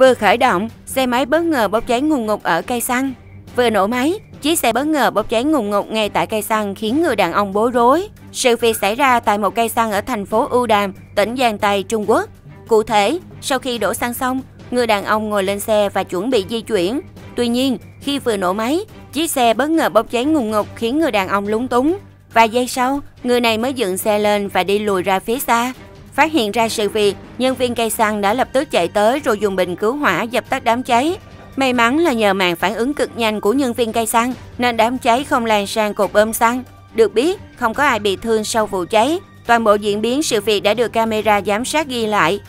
Vừa khởi động, xe máy bất ngờ bốc cháy ngùng ngục ở cây xăng. Vừa nổ máy, chiếc xe bất ngờ bốc cháy ngùng ngục ngay tại cây xăng khiến người đàn ông bối rối. Sự việc xảy ra tại một cây xăng ở thành phố U Đàm, tỉnh Giang Tây, Trung Quốc. Cụ thể, sau khi đổ xăng xong, người đàn ông ngồi lên xe và chuẩn bị di chuyển. Tuy nhiên, khi vừa nổ máy, chiếc xe bất ngờ bốc cháy ngùng ngục khiến người đàn ông lúng túng. Vài giây sau, người này mới dựng xe lên và đi lùi ra phía xa. Phát hiện ra sự việc, nhân viên cây xăng đã lập tức chạy tới rồi dùng bình cứu hỏa dập tắt đám cháy. May mắn là nhờ màn phản ứng cực nhanh của nhân viên cây xăng nên đám cháy không lan sang cột bơm xăng. Được biết, không có ai bị thương sau vụ cháy. Toàn bộ diễn biến sự việc đã được camera giám sát ghi lại.